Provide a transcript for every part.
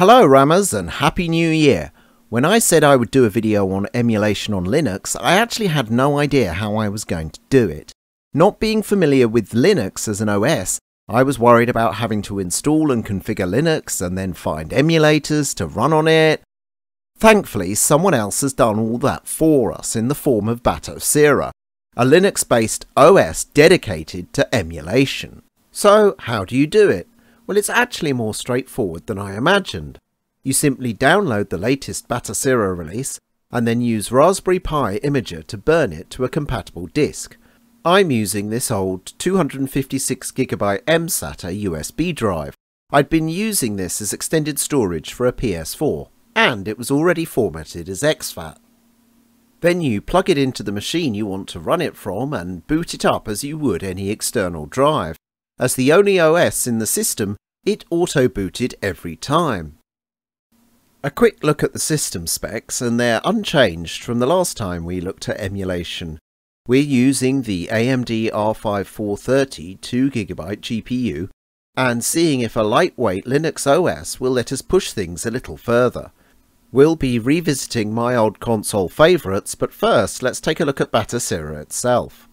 Hello Rammers and Happy New Year! When I said I would do a video on emulation on Linux, I actually had no idea how I was going to do it. Not being familiar with Linux as an OS, I was worried about having to install and configure Linux and then find emulators to run on it. Thankfully, someone else has done all that for us in the form of Batocera, a Linux based OS dedicated to emulation. So, how do you do it? Well, it's actually more straightforward than I imagined. You simply download the latest Batocera release and then use Raspberry Pi Imager to burn it to a compatible disk. I'm using this old 256GB mSATA USB drive. I'd been using this as extended storage for a PS4, and it was already formatted as exFAT. Then you plug it into the machine you want to run it from and boot it up as you would any external drive. As the only OS in the system, it auto-booted every time. A quick look at the system specs and they're unchanged from the last time we looked at emulation. We're using the AMD R5 430 2GB GPU and seeing if a lightweight Linux OS will let us push things a little further. We'll be revisiting my old console favourites, but first let's take a look at Batocera itself.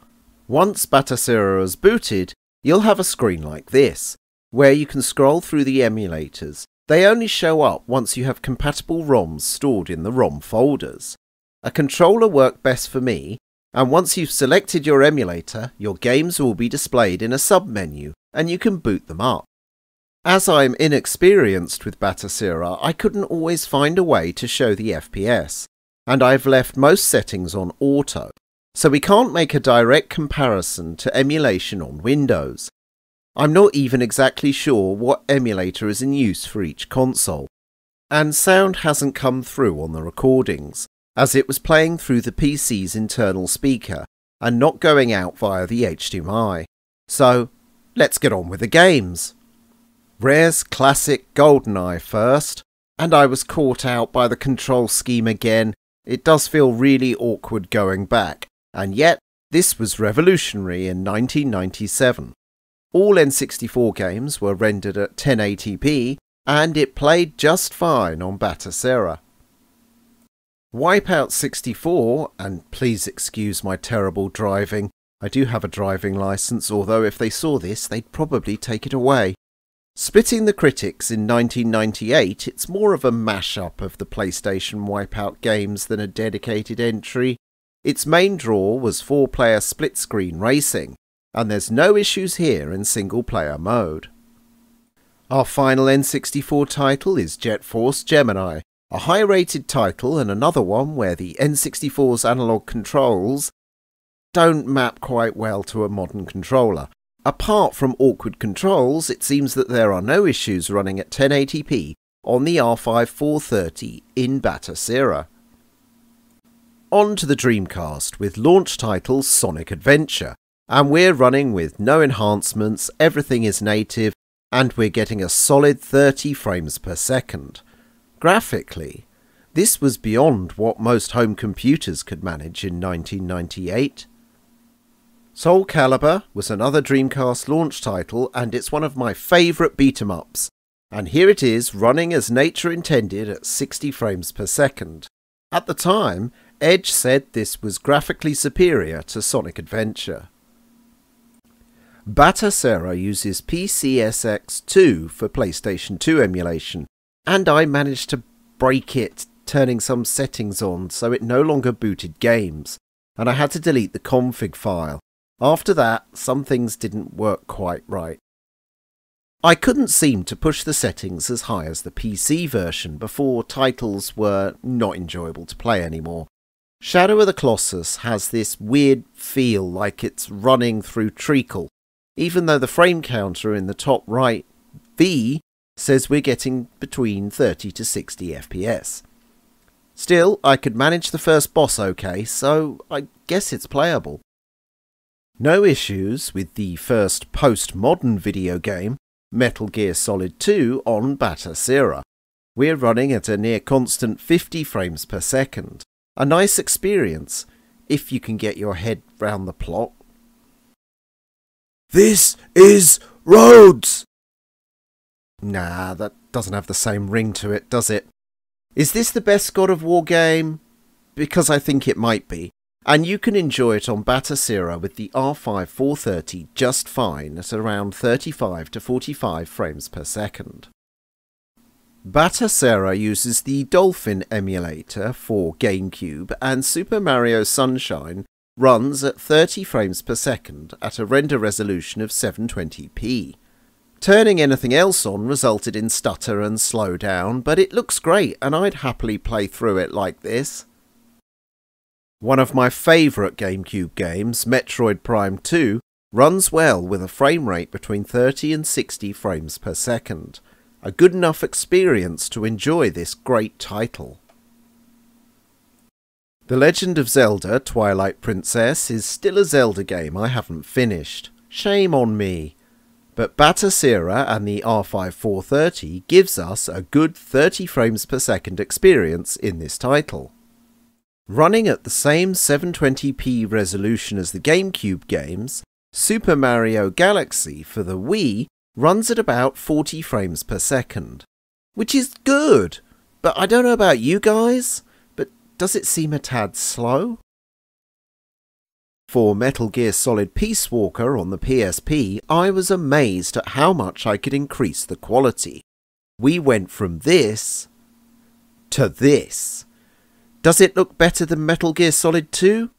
Once Batocera is booted, you'll have a screen like this, where you can scroll through the emulators. They only show up once you have compatible ROMs stored in the ROM folders. A controller worked best for me, and once you've selected your emulator, your games will be displayed in a sub-menu, and you can boot them up. As I'm inexperienced with Batocera, I couldn't always find a way to show the FPS, and I've left most settings on auto, so we can't make a direct comparison to emulation on Windows. I'm not even exactly sure what emulator is in use for each console, and sound hasn't come through on the recordings, as it was playing through the PC's internal speaker and not going out via the HDMI. So, let's get on with the games. Rare's classic GoldenEye first, and I was caught out by the control scheme again. It does feel really awkward going back, and yet this was revolutionary in 1997. All N64 games were rendered at 1080p, and it played just fine on Batocera. Wipeout 64, and please excuse my terrible driving. I do have a driving license, although if they saw this, they'd probably take it away. Splitting the critics in 1998, it's more of a mashup of the PlayStation Wipeout games than a dedicated entry. Its main draw was four player split screen racing, and there's no issues here in single player mode. Our final N64 title is Jet Force Gemini, a high rated title and another one where the N64's analog controls don't map quite well to a modern controller. Apart from awkward controls, it seems that there are no issues running at 1080p on the R5 430 in Batocera. On to the Dreamcast with launch title Sonic Adventure, and we're running with no enhancements, everything is native, and we're getting a solid 30 frames per second. Graphically, this was beyond what most home computers could manage in 1998. Soul Calibur was another Dreamcast launch title and it's one of my favourite beat 'em ups. And here it is running as nature intended at 60 frames per second. At the time, Edge said this was graphically superior to Sonic Adventure. Batocera uses PCSX2 for PlayStation 2 emulation, and I managed to break it turning some settings on so it no longer booted games, and I had to delete the config file. After that, some things didn't work quite right. I couldn't seem to push the settings as high as the PC version before titles were not enjoyable to play anymore. Shadow of the Colossus has this weird feel like it's running through treacle, even though the frame counter in the top right V says we're getting between 30 to 60 FPS. Still, I could manage the first boss okay, so I guess it's playable. No issues with the first post-modern video game, Metal Gear Solid 2 on Batocera. We're running at a near constant 50 frames per second. A nice experience, if you can get your head round the plot. This is Rhodes! Nah, that doesn't have the same ring to it, does it? Is this the best God of War game? Because I think it might be. And you can enjoy it on Batocera with the R5 430 just fine at around 35 to 45 frames per second. Batocera uses the Dolphin emulator for GameCube and Super Mario Sunshine runs at 30 frames per second at a render resolution of 720p. Turning anything else on resulted in stutter and slowdown, but it looks great and I'd happily play through it like this. One of my favourite GameCube games, Metroid Prime 2, runs well with a frame rate between 30 and 60 frames per second. A good enough experience to enjoy this great title. The Legend of Zelda Twilight Princess is still a Zelda game I haven't finished. Shame on me. But Batocera and the R5 430 gives us a good 30 frames per second experience in this title. Running at the same 720p resolution as the GameCube games, Super Mario Galaxy for the Wii runs at about 40 frames per second, which is good, but I don't know about you guys, does it seem a tad slow? For Metal Gear Solid Peace Walker on the PSP, I was amazed at how much I could increase the quality. We went from this to this. Does it look better than Metal Gear Solid 2?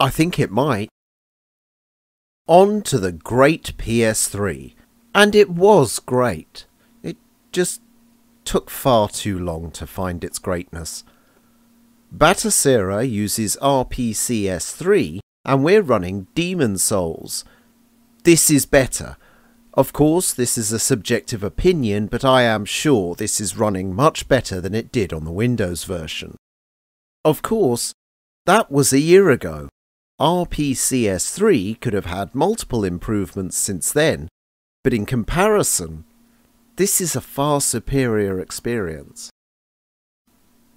I think it might. On to the great PS3. And it was great. It just took far too long to find its greatness. Batocera uses RPCS3 and we're running Demon Souls. This is better. Of course, this is a subjective opinion, but I am sure this is running much better than it did on the Windows version. Of course, that was a year ago. RPCS3 could have had multiple improvements since then, but in comparison, this is a far superior experience.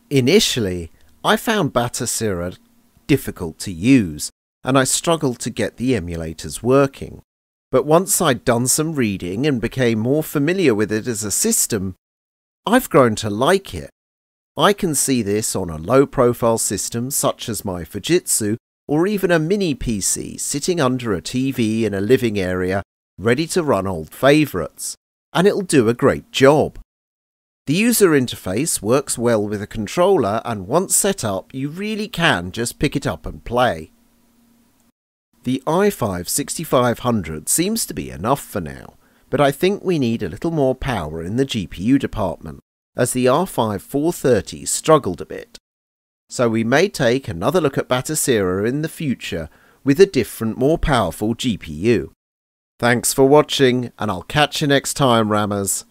Initially, I found Batocera difficult to use, and I struggled to get the emulators working. But once I'd done some reading and became more familiar with it as a system, I've grown to like it. I can see this on a low profile system such as my Fujitsu or even a mini PC sitting under a TV in a living area ready to run old favourites, and it'll do a great job. The user interface works well with a controller and once set up you really can just pick it up and play. The i5 6500 seems to be enough for now, but I think we need a little more power in the GPU department, as the R5 430 struggled a bit. So we may take another look at Batocera in the future with a different, more powerful GPU. Thanks for watching, and I'll catch you next time, Rammers.